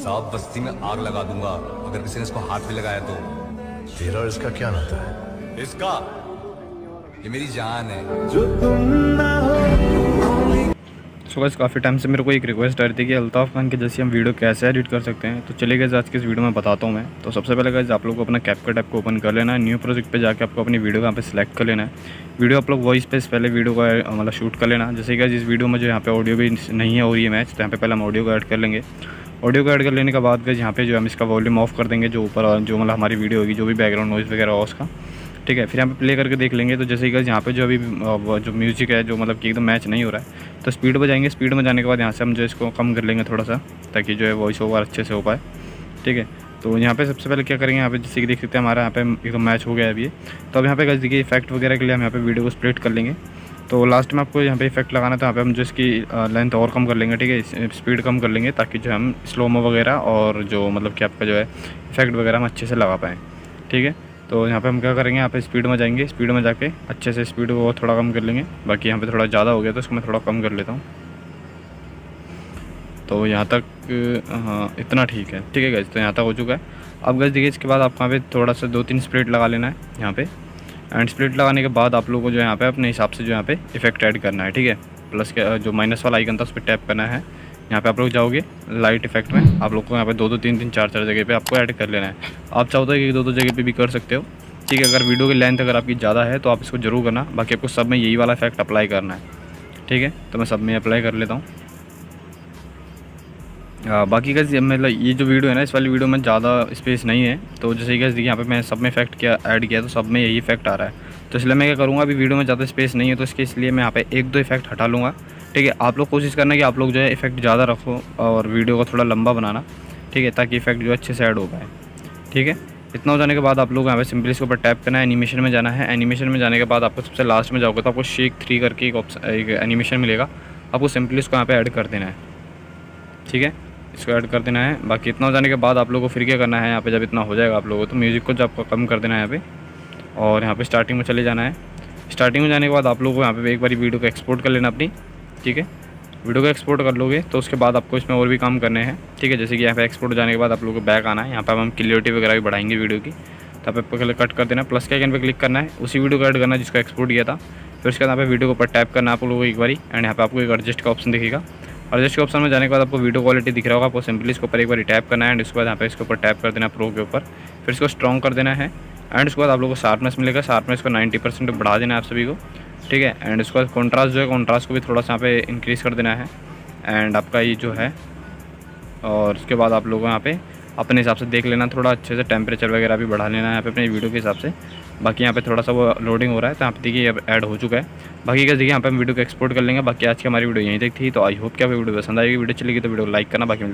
साफ़ बस्ती में आग लगा दूँगा। अगर किसी ने इसको हाथ भी लगाया तो। तेरा और इसका क्या नाता है? इसका? ये मेरी जान है। जो तुम ना हो। सो बस काफ़ी टाइम से मेरे को एक रिक्वेस्ट आ रही थी कि अल्ताफ़ खान के जैसे हम वीडियो कैसे एडिट कर सकते हैं। तो चलिए गए आज के इस वीडियो में बताता हूँ मैं। तो सबसे पहले गए आप लोग को अपना कैपकट ऐप को ओपन कर लेना है। न्यू प्रोजेक्ट पे जाके आपको अपनी वीडियो यहाँ पे सिलेक्ट कर लेना है। वीडियो आप लोग वॉइस पे पहले वीडियो का मतलब शूट कर लेना। जैसे कि इस वीडियो में जो यहाँ पे ऑडियो भी नहीं है और ये मैच तो यहाँ पे पहले हम ऑडियो को ऐड कर लेंगे। ऑडियो को ऐड कर लेने के बाद गए यहाँ पे जो हम इसका वॉल्यूम ऑफ़ कर देंगे, जो ऊपर, जो मतलब हमारी वीडियो होगी, जो भी बैकग्राउंड नॉइज़ वगैरह हो उसका। ठीक है, फिर यहाँ पे प्ले करके देख लेंगे। तो जैसे कि यहाँ पे जो अभी जो म्यूज़िक है, जो मतलब कि एकदम मैच नहीं हो रहा है तो स्पीड में जाएँगे। स्पीड में जाने के बाद यहाँ से हम जो इसको कम कर लेंगे थोड़ा सा, ताकि जो है वॉइस ओवर अच्छे से हो पाए। ठीक है तो यहाँ पे सबसे पहले क्या करेंगे, यहाँ पे जैसे कि देख सकते हैं, हमारा यहाँ पे एकदम मैच हो गया अभी। तो अब यहाँ पे देखिए इफ़ेक्ट वगैरह के लिए हम यहाँ पे वीडियो को स्प्लिट कर लेंगे। तो लास्ट में आपको यहाँ पे इफ़ेक्ट लगाना तो यहाँ पे हम जो इसकी लेंथ और कम कर लेंगे, ठीक है? स्पीड कम कर लेंगे ताकि जो हम स्लोमो वगैरह और जो मतलब कि आपका जो है इफ़ेक्ट वगैरह हम अच्छे से लगा पाएँ, ठीक है? तो यहाँ पे हम क्या करेंगे, यहाँ पे स्पीड में जाएँगे स्पीड में जाके अच्छे से स्पीड को थोड़ा कम कर लेंगे, बाकी यहाँ पे थोड़ा ज़्यादा हो गया तो इसको मैं थोड़ा कम कर लेता हूँ। तो यहाँ तक हाँ इतना ठीक है ठीक है गज तो यहाँ तक हो चुका है। अब गज देखिए, इसके बाद आपको यहाँ पे थोड़ा सा दो तीन स्प्लिट लगा लेना है, यहाँ पे। एंड स्प्लिट लगाने के बाद आप लोगों को जो यहाँ पे अपने हिसाब से जो यहाँ पे इफ़ेक्ट ऐड करना है, ठीक है? प्लस के, जो माइनस वाला आइकन था, उस पर टैप करना है। यहाँ पे आप लोग जाओगे लाइट इफ़ेक्ट में, आप लोग को यहाँ पे दो दो, तीन तीन, चार चार जगह पे आपको ऐड कर लेना है। आप चाहो तो एक दो दो जगह पे भी कर सकते हो। ठीक है, अगर वीडियो की लेंथ अगर आपकी ज़्यादा है तो आप इसको ज़रूर करना। बाकी आपको सब में यही वाला इफ़ेक्ट अप्लाई करना है। ठीक है? तो मैं सब में अप्लाई कर लेता हूँ। बाकी का मतलब ये जो वीडियो है ना, इस वाली वीडियो में ज़्यादा स्पेस नहीं है। तो जैसे कि देखिए, यहाँ पे मैं सब में इफ़ेक्ट किया ऐड किया तो सब में यही इफ़ेक्ट आ रहा है। तो इसलिए मैं क्या करूँगा, अभी वीडियो में ज़्यादा स्पेस नहीं है तो इसके इसलिए मैं यहाँ पे एक दो इफ़ेक्ट हटा लूँगा। ठीक है, आप लोग कोशिश करना कि आप लोग जो है इफ़ेक्ट ज़्यादा रखो और वीडियो को थोड़ा लंबा बनाना। ठीक है, ताकि इफ़ेक्ट जो अच्छे से ऐड हो पाए। ठीक है, इतना हो जाने के बाद आप लोग यहाँ पे सिंपली इसके ऊपर टैप करना है एनिमेशन में जाना है। एनिमेशन में जाने के बाद आपको सबसे लास्ट में जाओगे तो आपको शेक थ्री करके एक ऑप्शन एक एनिमेशन मिलेगा। आपको सिंपली इसको यहाँ पे ऐड कर देना है। ठीक है इसको ऐड कर देना है। बाकी इतना हो जाने के बाद आप लोगों को फिर क्या करना है, यहाँ पे जब इतना हो जाएगा आप लोगों को तो म्यूज़िक को जब कम कर देना है यहाँ पे। और यहाँ पे स्टार्टिंग में चले जाना है। स्टार्टिंग में जाने के बाद आप लोगों को यहाँ पे एक बार वीडियो को एक्सपोर्ट कर लेना अपनी, ठीक है? वीडियो को एक्सपोर्ट कर लोगे तो उसके बाद आपको इसमें और भी काम करने हैं, ठीक है? जैसे कि यहाँ पे एक्सपोर्ट जाने के बाद आप लोगों को बैक आना है। यहाँ पर हम क्लियरिटी वगैरह भी बढ़ाएँगे वीडियो की। तो आप पहले कट कर देना प्लस के आइकन पे क्लिक करना है। उसी वीडियो को ऐड करना है जिसको एक्सपोर्ट किया था। फिर उसके बाद यहाँ पे वीडियो को ऊपर टैप करना आप लोगों को एक बारी एंड यहाँ पे आपको एक एडजस्ट का ऑप्शन दिखेगा। एडजस्ट के ऑप्शन में जाने के बाद आपको वीडियो क्वालिटी दिख रहा होगा, आपको सिंपली इसके ऊपर एक बार टैप करना है एंड उसके बाद यहाँ पे इसके ऊपर टैप कर देना प्रो के ऊपर। फिर इसको स्ट्रॉन्ग कर देना है एंड उसके बाद आप लोग को शार्पनेस मिलेगा शार्पनेस को नाइन्टी परसेंट बढ़ा देना है आप सभी को, ठीक है? एंड उसके बाद कॉन्ट्रास्ट जो है कॉन्ट्रास्ट को भी थोड़ा सा यहाँ पे इंक्रीज़ कर देना है। एंड आपका ये जो है, और उसके बाद आप लोग यहाँ पे अपने हिसाब से देख लेना, थोड़ा अच्छे से टेम्परेचर वगैरह भी बढ़ा लेना यहाँ पे अपने वीडियो के हिसाब से। बाकी यहाँ पे थोड़ा सा वो लोडिंग हो रहा है तो यहाँ पे देखिए अब ऐड हो चुका है। बाकी क्या देखिए यहाँ पे हम वीडियो को एक्सपोर्ट कर लेंगे, बाकी आज की हमारी वीडियो यहीं देखती थी तो आई होप कि वीडियो पसंद आएगी वीडियो चलेगी तो वीडियो लाइक करना, बाकी